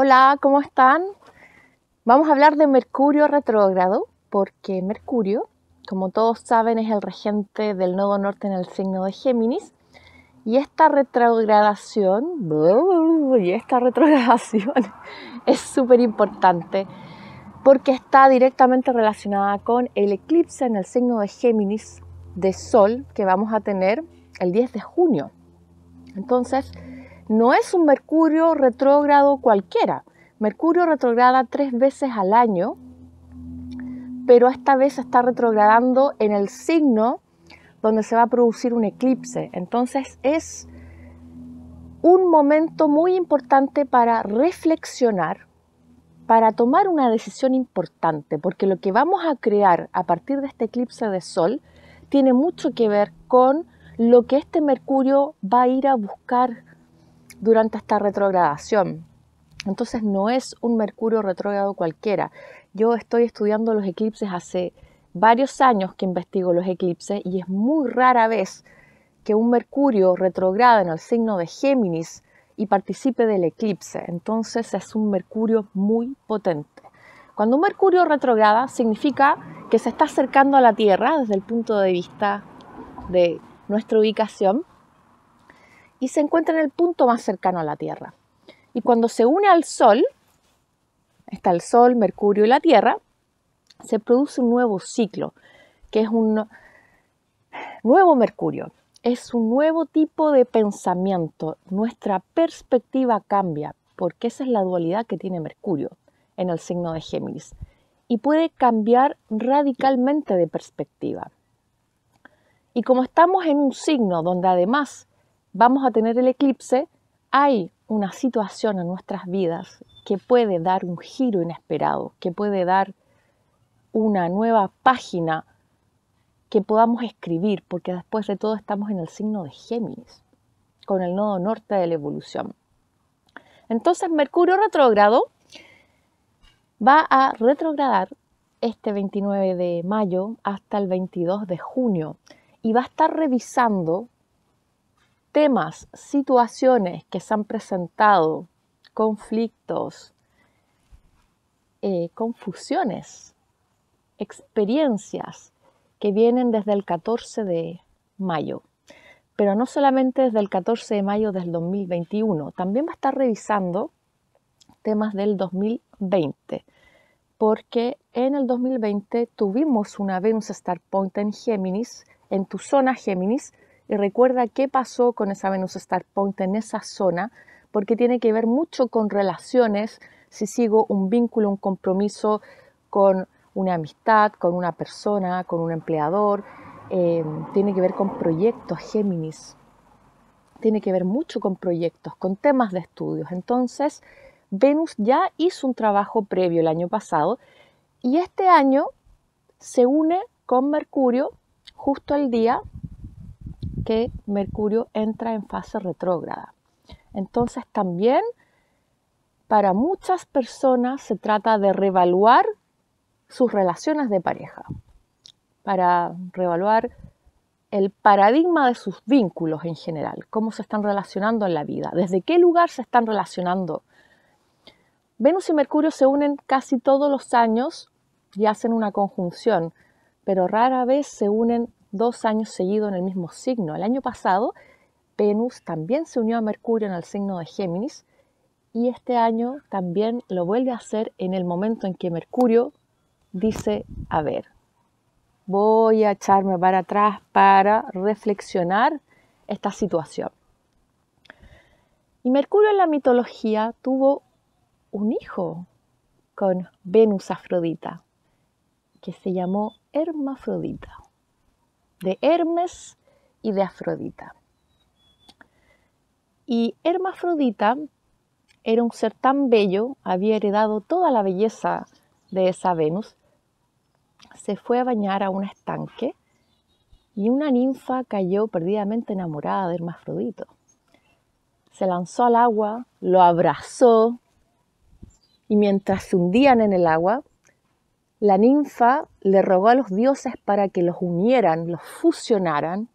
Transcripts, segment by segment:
Hola, ¿cómo están? Vamos a hablar de Mercurio retrógrado, porque Mercurio, como todos saben, es el regente del nodo norte en el signo de Géminis. Y esta retrogradación, y esta es súper importante porque está directamente relacionada con el eclipse en el signo de Géminis de Sol que vamos a tener el 10 de junio. Entonces, no es un Mercurio retrógrado cualquiera. Mercurio retrograda tres veces al año, pero esta vez está retrogradando en el signo donde se va a producir un eclipse. Entonces es un momento muy importante para reflexionar, para tomar una decisión importante, porque lo que vamos a crear a partir de este eclipse de sol tiene mucho que ver con lo que este Mercurio va a ir a buscar durante esta retrogradación. Entonces no es un Mercurio retrógrado cualquiera. Yo estoy estudiando los eclipses hace varios años que investigo los eclipses y es muy rara vez que un Mercurio retrograde en el signo de Géminis y participe del eclipse. Entonces es un Mercurio muy potente. Cuando un Mercurio retrograda significa que se está acercando a la Tierra desde el punto de vista de nuestra ubicación y se encuentra en el punto más cercano a la Tierra. Y cuando se une al Sol, está el Sol, Mercurio y la Tierra, se produce un nuevo ciclo, que es un nuevo Mercurio. Es un nuevo tipo de pensamiento. Nuestra perspectiva cambia, porque esa es la dualidad que tiene Mercurio en el signo de Géminis. Y puede cambiar radicalmente de perspectiva. Y como estamos en un signo donde además vamos a tener el eclipse, hay una situación en nuestras vidas que puede dar un giro inesperado, que puede dar una nueva página que podamos escribir, porque después de todo estamos en el signo de Géminis, con el nodo norte de la evolución. Entonces Mercurio retrógrado va a retrogradar este 29 de mayo hasta el 22 de junio y va a estar revisando temas, situaciones que se han presentado, conflictos, eh, confusiones, experiencias que vienen desde el 14 de mayo. Pero no solamente desde el 14 de mayo del 2021, también va a estar revisando temas del 2020, porque en el 2020 tuvimos una Venus Star Point en Géminis, en tu zona Géminis, y recuerda qué pasó con esa Venus Star Point en esa zona, porque tiene que ver mucho con relaciones, si sigo un vínculo, un compromiso con una amistad, con una persona, con un empleador, eh, tiene que ver con proyectos Géminis, tiene que ver mucho con proyectos, con temas de estudios. Entonces, Venus ya hizo un trabajo previo el año pasado y este año se une con Mercurio justo el día que Mercurio entra en fase retrógrada. Entonces también para muchas personas se trata de reevaluar sus relaciones de pareja, para reevaluar el paradigma de sus vínculos en general, cómo se están relacionando en la vida, desde qué lugar se están relacionando. Venus y Mercurio se unen casi todos los años y hacen una conjunción, pero rara vez se unen dos años seguidos en el mismo signo. El año pasado, Venus también se unió a Mercurio en el signo de Géminis y este año también lo vuelve a hacer en el momento en que Mercurio dice, a ver, voy a echarme para atrás para reflexionar esta situación. Y Mercurio en la mitología tuvo un hijo con Venus Afrodita, que se llamó Hermafrodita de Hermes y de Afrodita. Y Hermafrodita era un ser tan bello, había heredado toda la belleza de esa Venus, se fue a bañar a un estanque y una ninfa cayó perdidamente enamorada de Hermafrodito. Se lanzó al agua, lo abrazó y mientras se hundían en el agua, la ninfa le rogó a los dioses para que los unieran, los fusionaran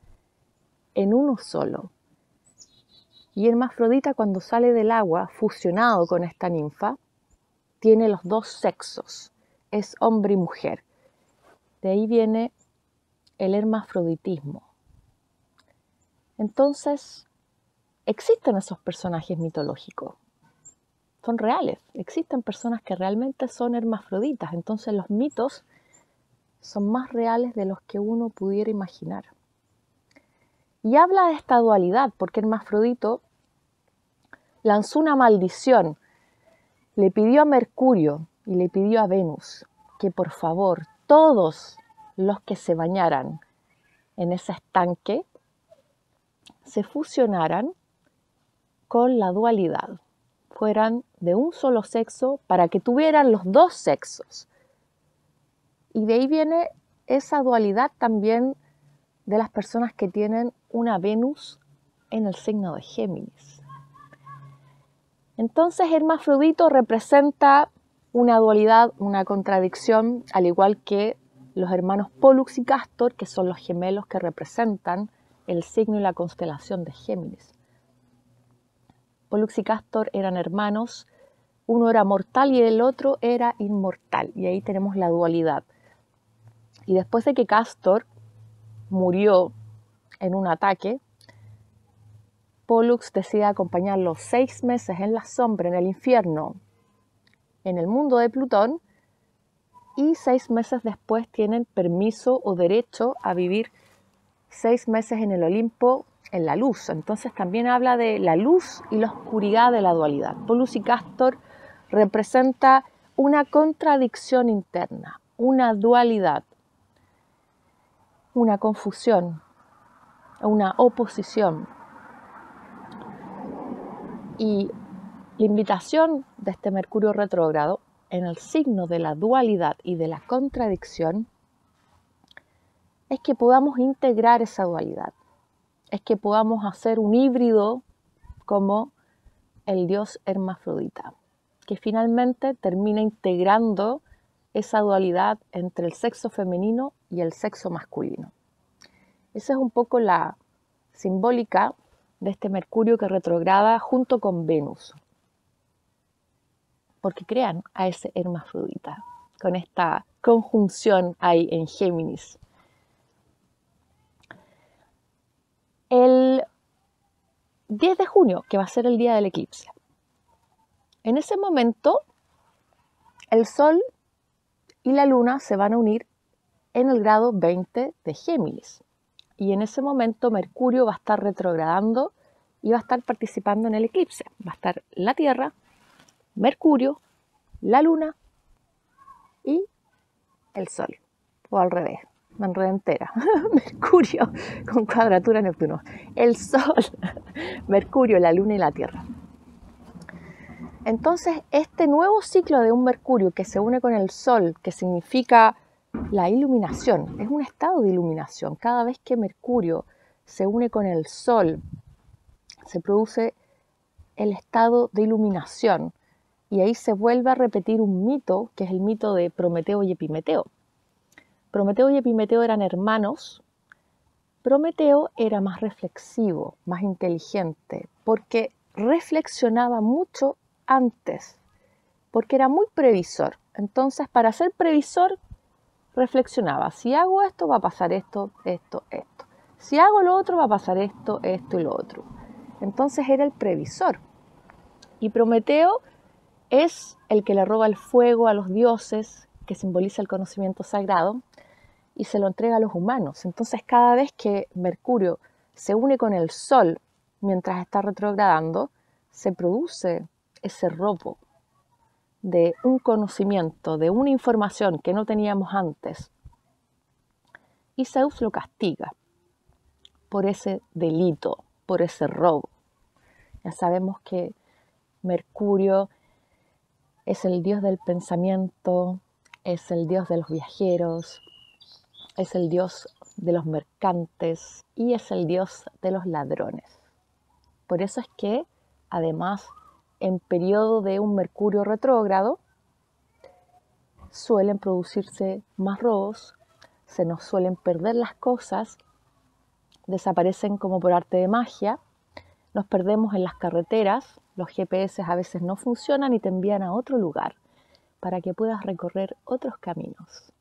en uno solo. Y Hermafrodita cuando sale del agua, fusionado con esta ninfa, tiene los dos sexos, es hombre y mujer. De ahí viene el hermafroditismo. Entonces, existen esos personajes mitológicos. Son reales. Existen personas que realmente son hermafroditas. Entonces los mitos son más reales de los que uno pudiera imaginar. Y habla de esta dualidad, porque Hermafrodito lanzó una maldición. Le pidió a Mercurio y le pidió a Venus que por favor todos los que se bañaran en ese estanque se fusionaran con la dualidad, fueran de un solo sexo para que tuvieran los dos sexos. Y de ahí viene esa dualidad también de las personas que tienen una Venus en el signo de Géminis. Entonces, Hermafrodito representa una dualidad, una contradicción, al igual que los hermanos Pollux y Castor, que son los gemelos que representan el signo y la constelación de Géminis. Pollux y Castor eran hermanos, uno era mortal y el otro era inmortal, y ahí tenemos la dualidad. Y después de que Castor murió en un ataque, Pollux decide acompañarlo seis meses en la sombra, en el infierno, en el mundo de Plutón, y seis meses después tienen permiso o derecho a vivir seis meses en el Olimpo en la luz. Entonces también habla de la luz y la oscuridad de la dualidad. Pollux y Castor representa una contradicción interna, una dualidad, una confusión, una oposición. Y la invitación de este Mercurio retrógrado en el signo de la dualidad y de la contradicción es que podamos integrar esa dualidad, es que podamos hacer un híbrido como el dios hermafrodita, que finalmente termina integrando esa dualidad entre el sexo femenino y el sexo masculino. Esa es un poco la simbólica de este Mercurio que retrograda junto con Venus, porque crean a ese hermafrodita con esta conjunción ahí en Géminis. El 10 de junio, que va a ser el día del eclipse, en ese momento el Sol y la Luna se van a unir en el grado 20 de Géminis. Y en ese momento Mercurio va a estar retrogradando y va a estar participando en el eclipse. Va a estar la Tierra, Mercurio, la Luna y el Sol. O al revés, me enredé entera. Mercurio con cuadratura Neptuno. El Sol, Mercurio, la Luna y la Tierra. Entonces, este nuevo ciclo de un Mercurio que se une con el Sol, que significa la iluminación, es un estado de iluminación. Cada vez que Mercurio se une con el Sol, se produce el estado de iluminación. Y ahí se vuelve a repetir un mito, que es el mito de Prometeo y Epimeteo. Prometeo y Epimeteo eran hermanos. Prometeo era más reflexivo, más inteligente, porque reflexionaba mucho antes, porque era muy previsor. Entonces, para ser previsor, reflexionaba, si hago esto, va a pasar esto, esto, esto. Si hago lo otro, va a pasar esto, esto y lo otro. Entonces era el previsor. Y Prometeo es el que le roba el fuego a los dioses, que simboliza el conocimiento sagrado, y se lo entrega a los humanos. Entonces cada vez que Mercurio se une con el Sol mientras está retrogradando, se produce ese robo de un conocimiento, de una información que no teníamos antes. Y Zeus lo castiga por ese delito, por ese robo. Ya sabemos que Mercurio es el dios del pensamiento, es el dios de los viajeros, es el dios de los mercantes y es el dios de los ladrones. Por eso es que, además, en periodo de un Mercurio retrógrado, suelen producirse más robos, se nos suelen perder las cosas, desaparecen como por arte de magia, nos perdemos en las carreteras, los GPS a veces no funcionan y te envían a otro lugar para que puedas recorrer otros caminos.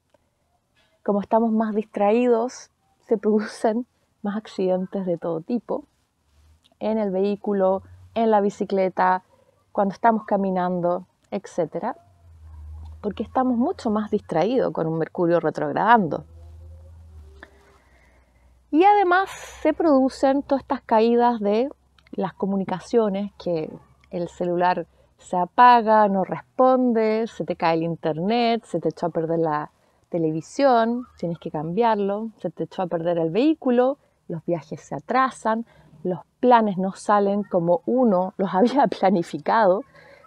Como estamos más distraídos, se producen más accidentes de todo tipo en el vehículo, en la bicicleta, cuando estamos caminando, etc. Porque estamos mucho más distraídos con un Mercurio retrogradando. Y además se producen todas estas caídas de las comunicaciones, que el celular se apaga, no responde, se te cae el internet, se te echó a perder la televisión, tienes que cambiarlo, se te echó a perder el vehículo, los viajes se atrasan, los planes no salen como uno los había planificado.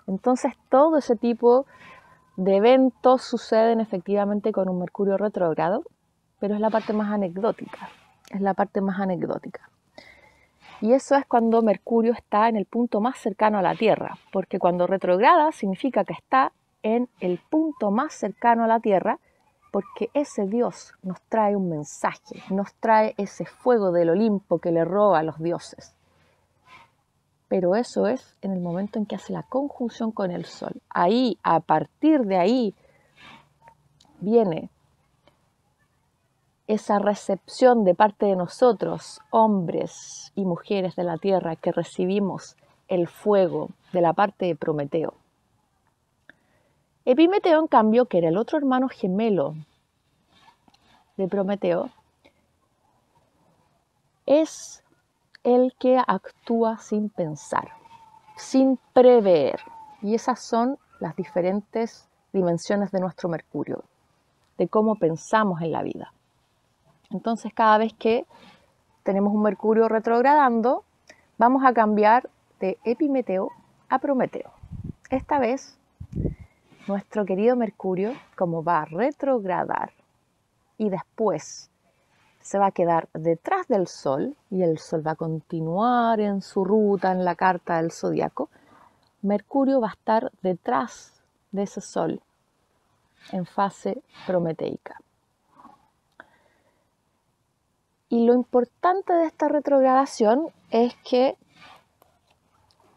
Entonces todo ese tipo de eventos suceden efectivamente con un Mercurio retrógrado, pero es la parte más anecdótica, es la parte más anecdótica. Y eso es cuando Mercurio está en el punto más cercano a la Tierra, porque cuando retrograda significa que está en el punto más cercano a la Tierra, porque ese Dios nos trae un mensaje, nos trae ese fuego del Olimpo que le roba a los dioses. Pero eso es en el momento en que hace la conjunción con el Sol. Ahí, a partir de ahí, viene esa recepción de parte de nosotros, hombres y mujeres de la tierra, que recibimos el fuego de la parte de Prometeo. Epimeteo, en cambio, que era el otro hermano gemelo de Prometeo, es el que actúa sin pensar, sin prever. Y esas son las diferentes dimensiones de nuestro Mercurio, de cómo pensamos en la vida. Entonces, cada vez que tenemos un Mercurio retrogradando, vamos a cambiar de Epimeteo a Prometeo. Esta vez nuestro querido Mercurio, como va a retrogradar y después se va a quedar detrás del Sol y el Sol va a continuar en su ruta en la carta del zodiaco, Mercurio va a estar detrás de ese Sol en fase prometeica. Y lo importante de esta retrogradación es que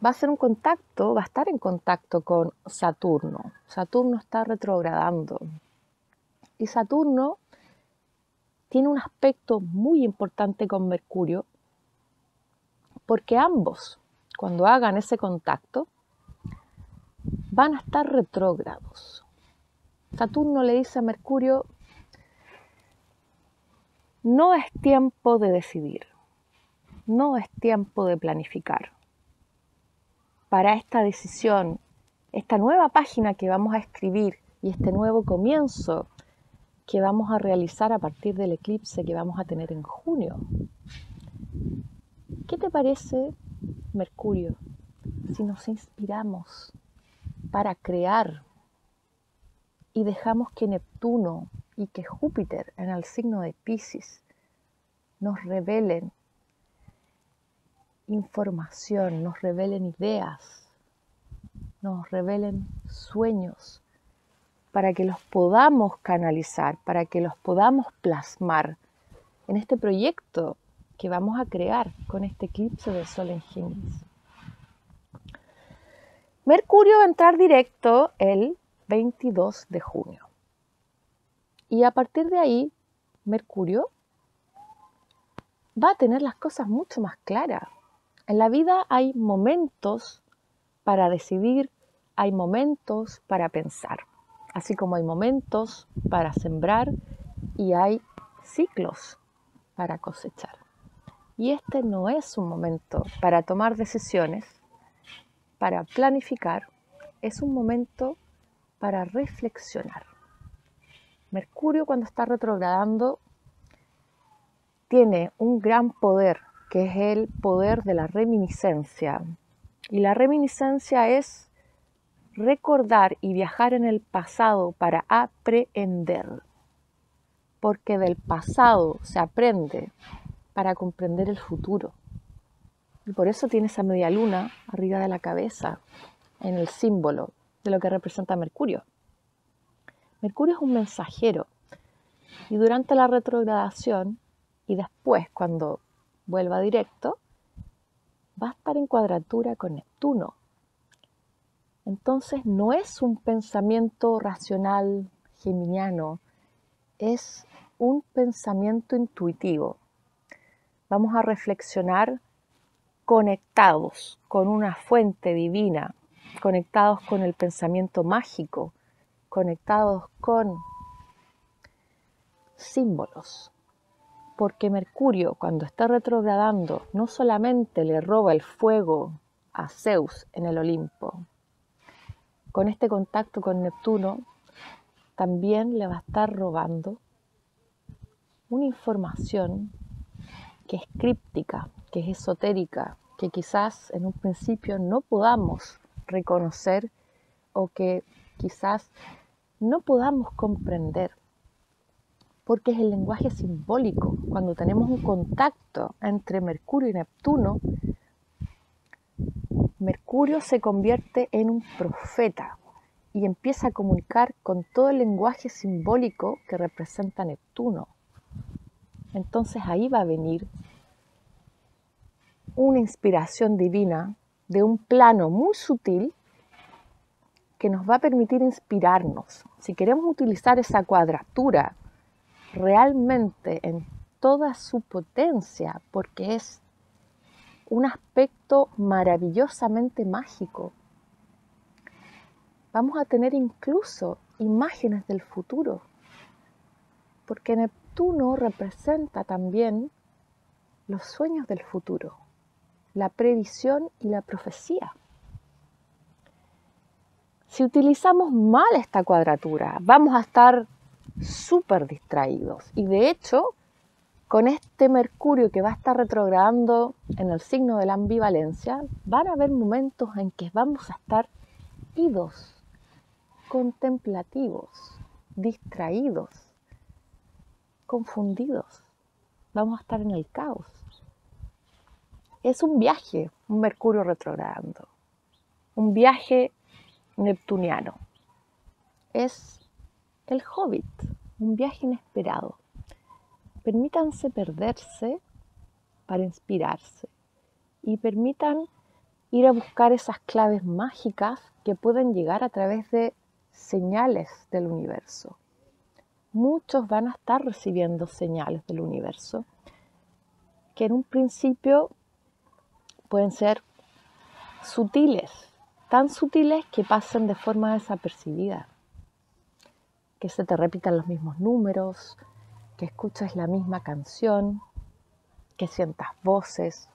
va a ser un contacto, va a estar en contacto con Saturno. Saturno está retrogradando. Y Saturno tiene un aspecto muy importante con Mercurio, porque ambos, cuando hagan ese contacto, van a estar retrógrados. Saturno le dice a Mercurio, no es tiempo de decidir, no es tiempo de planificar para esta decisión, esta nueva página que vamos a escribir y este nuevo comienzo que vamos a realizar a partir del eclipse que vamos a tener en junio. ¿Qué te parece, Mercurio, si nos inspiramos para crear y dejamos que Neptuno y que Júpiter en el signo de Pisces nos revelen información, nos revelen ideas, nos revelen sueños, para que los podamos canalizar, para que los podamos plasmar en este proyecto que vamos a crear con este eclipse de Sol en Géminis. Mercurio va a entrar directo el 22 de junio. Y a partir de ahí, Mercurio va a tener las cosas mucho más claras. En la vida hay momentos para decidir, hay momentos para pensar, así como hay momentos para sembrar y hay ciclos para cosechar. Y este no es un momento para tomar decisiones, para planificar, es un momento para reflexionar. Mercurio cuando está retrogradando tiene un gran poder que es el poder de la reminiscencia. Y la reminiscencia es recordar y viajar en el pasado para aprender. Porque del pasado se aprende para comprender el futuro. Y por eso tiene esa media luna arriba de la cabeza, en el símbolo de lo que representa Mercurio. Mercurio es un mensajero y durante la retrogradación y después cuando vuelva directo, va a estar en cuadratura con Neptuno. Entonces no es un pensamiento racional geminiano, es un pensamiento intuitivo. Vamos a reflexionar conectados con una fuente divina, conectados con el pensamiento mágico, conectados con símbolos. Porque Mercurio, cuando está retrogradando, no solamente le roba el fuego a Zeus en el Olimpo, con este contacto con Neptuno, también le va a estar robando una información que es críptica, que es esotérica, que quizás en un principio no podamos reconocer o que quizás no podamos comprender, porque es el lenguaje simbólico. Cuando tenemos un contacto entre Mercurio y Neptuno, Mercurio se convierte en un profeta y empieza a comunicar con todo el lenguaje simbólico que representa Neptuno. Entonces ahí va a venir una inspiración divina de un plano muy sutil que nos va a permitir inspirarnos. Si queremos utilizar esa cuadratura realmente en toda su potencia, porque es un aspecto maravillosamente mágico. Vamos a tener incluso imágenes del futuro, porque Neptuno representa también los sueños del futuro, la previsión y la profecía. Si utilizamos mal esta cuadratura, vamos a estar súper distraídos y de hecho con este Mercurio que va a estar retrogradando en el signo de la ambivalencia, van a haber momentos en que vamos a estar idos, contemplativos, distraídos, confundidos. Vamos a estar en el caos. Es un viaje, un Mercurio retrogradando, un viaje neptuniano. Es el hobbit, un viaje inesperado permítanse perderse para inspirarse y permitan ir a buscar esas claves mágicas que pueden llegar a través de señales del universo. Muchos van a estar recibiendo señales del universo que en un principio pueden ser sutiles, tan sutiles que pasen de forma desapercibida, que se te repitan los mismos números, que escuches la misma canción, que sientas voces,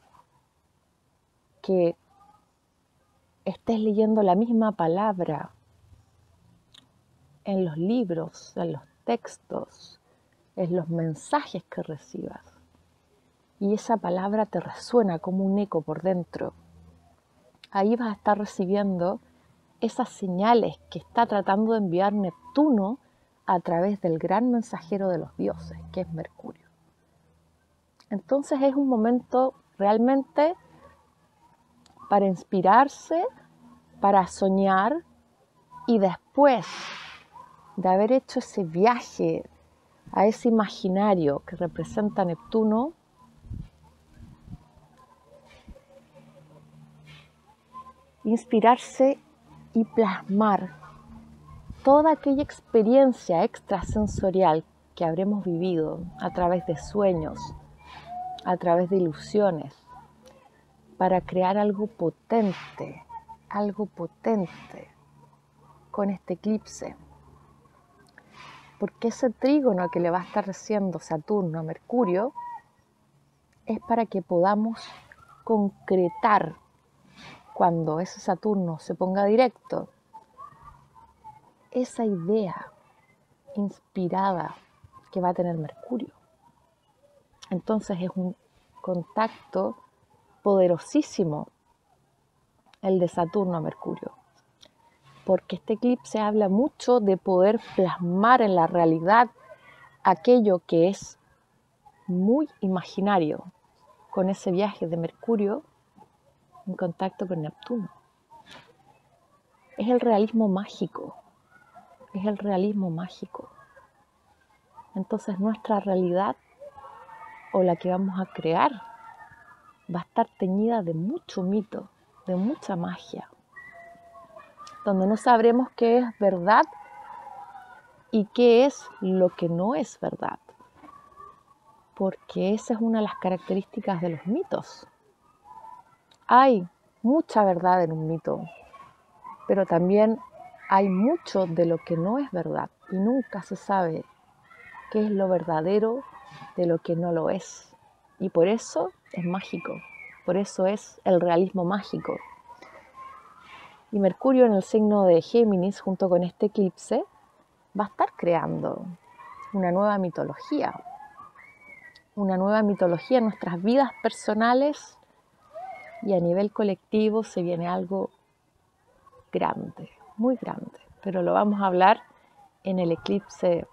que estés leyendo la misma palabra en los libros, en los textos, en los mensajes que recibas. Y esa palabra te resuena como un eco por dentro. Ahí vas a estar recibiendo esas señales que está tratando de enviar Neptuno a través del gran mensajero de los dioses, que es Mercurio. Entonces es un momento realmente para inspirarse, para soñar y después de haber hecho ese viaje a ese imaginario que representa Neptuno, inspirarse y plasmar toda aquella experiencia extrasensorial que habremos vivido a través de sueños, a través de ilusiones, para crear algo potente, algo potente con este eclipse. Porque ese trígono que le va a estar haciendo Saturno a Mercurio es para que podamos concretar cuando ese Saturno se ponga directo esa idea inspirada que va a tener Mercurio. Entonces es un contacto poderosísimo el de Saturno a Mercurio, porque este eclipse habla mucho de poder plasmar en la realidad aquello que es muy imaginario con ese viaje de Mercurio en contacto con Neptuno. Es el realismo mágico, es el realismo mágico. Entonces nuestra realidad o la que vamos a crear va a estar teñida de mucho mito, de mucha magia, donde no sabremos qué es verdad y qué es lo que no es verdad, porque esa es una de las características de los mitos. Hay mucha verdad en un mito, pero también hay mucho de lo que no es verdad y nunca se sabe qué es lo verdadero de lo que no lo es. Y por eso es mágico, por eso es el realismo mágico. Y Mercurio en el signo de Géminis, junto con este eclipse, va a estar creando una nueva mitología, una nueva mitología en nuestras vidas personales y a nivel colectivo se viene algo grande, muy grande, pero lo vamos a hablar en el eclipse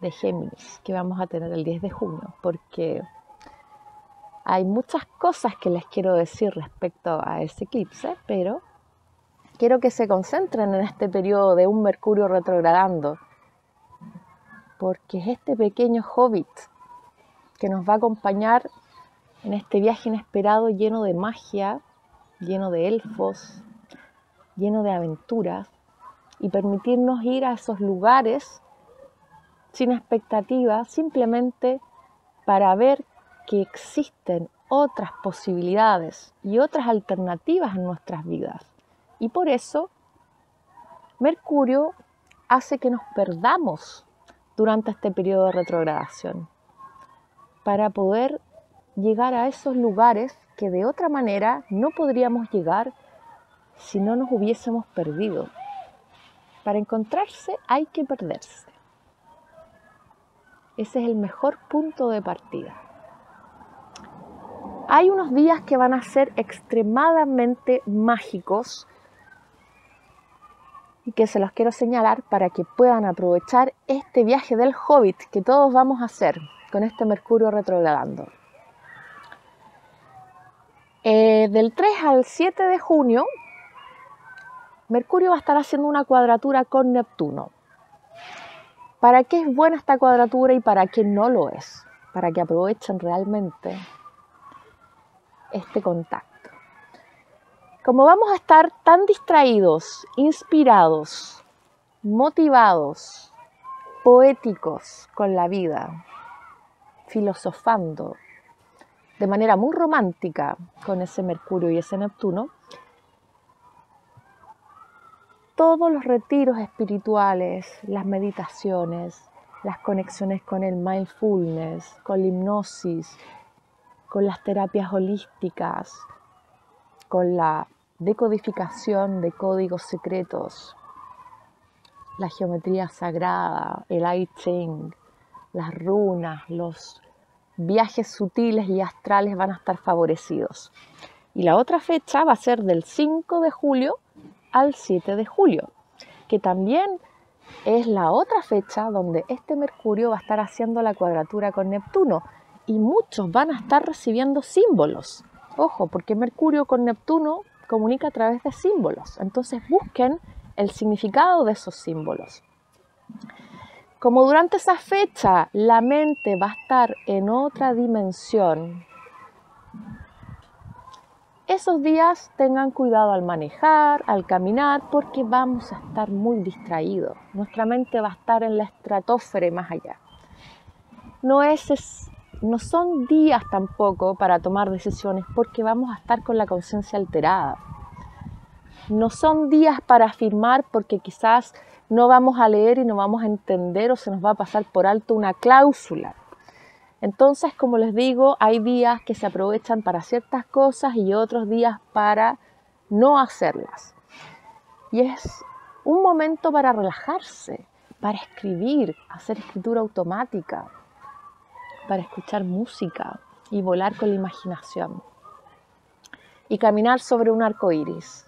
de Géminis que vamos a tener el 10 de junio, porque hay muchas cosas que les quiero decir respecto a ese eclipse, pero quiero que se concentren en este periodo de un Mercurio retrogradando, porque es este pequeño hobbit que nos va a acompañar en este viaje inesperado lleno de magia, lleno de elfos, lleno de aventuras y permitirnos ir a esos lugares sin expectativas, simplemente para ver que existen otras posibilidades y otras alternativas en nuestras vidas. Y por eso Mercurio hace que nos perdamos durante este periodo de retrogradación, para poder llegar a esos lugares que de otra manera no podríamos llegar si no nos hubiésemos perdido. Para encontrarse hay que perderse. Ese es el mejor punto de partida. Hay unos días que van a ser extremadamente mágicos y que se los quiero señalar para que puedan aprovechar este viaje del hobbit que todos vamos a hacer con este Mercurio retrogradando. Eh, del 3 al 7 de junio, Mercurio va a estar haciendo una cuadratura con Neptuno. ¿Para qué es buena esta cuadratura y para qué no lo es? Para que aprovechen realmente este contacto. Como vamos a estar tan distraídos, inspirados, motivados, poéticos con la vida, filosofando de manera muy romántica con ese Mercurio y ese Neptuno, todos los retiros espirituales, las meditaciones, las conexiones con el mindfulness, con la hipnosis, con las terapias holísticas, con la decodificación de códigos secretos, la geometría sagrada, el I Ching, las runas, los viajes sutiles y astrales van a estar favorecidos. Y la otra fecha va a ser del 5 de julio al 7 de julio, que también es la otra fecha donde este Mercurio va a estar haciendo la cuadratura con Neptuno y muchos van a estar recibiendo símbolos. Ojo, porque Mercurio con Neptuno comunica a través de símbolos. Entonces busquen el significado de esos símbolos. Como durante esa fecha la mente va a estar en otra dimensión, esos días tengan cuidado al manejar, al caminar, porque vamos a estar muy distraídos. Nuestra mente va a estar en la estratosfera más allá. No, es, no son días tampoco para tomar decisiones porque vamos a estar con la conciencia alterada. No son días para afirmar porque quizás no vamos a leer y no vamos a entender o se nos va a pasar por alto una cláusula. Entonces, como les digo, hay días que se aprovechan para ciertas cosas y otros días para no hacerlas. Y es un momento para relajarse, para escribir, hacer escritura automática, para escuchar música y volar con la imaginación. Y caminar sobre un arco iris,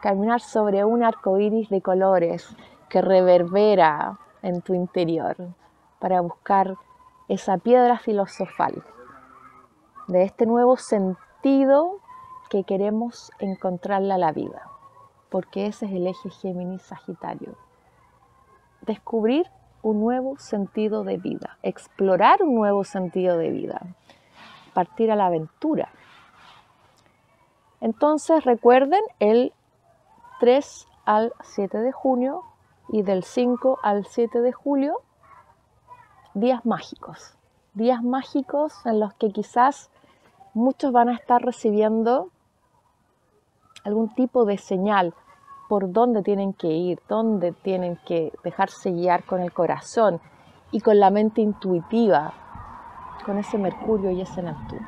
caminar sobre un arco iris de colores que reverbera en tu interior para buscar esa piedra filosofal de este nuevo sentido que queremos encontrarle a la vida, porque ese es el eje Géminis Sagitario. Descubrir un nuevo sentido de vida, explorar un nuevo sentido de vida. partir a la aventura. Entonces recuerden el 3 al 7 de junio y del 5 al 7 de julio, días mágicos. Días mágicos en los que quizás muchos van a estar recibiendo algún tipo de señal por dónde tienen que ir, dónde tienen que dejarse guiar con el corazón y con la mente intuitiva, con ese Mercurio y ese Neptuno,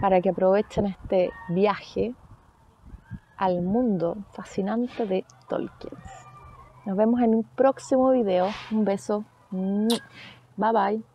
para que aprovechen este viaje al mundo fascinante de Tolkien. Nos vemos en un próximo video. Un beso. Bye bye.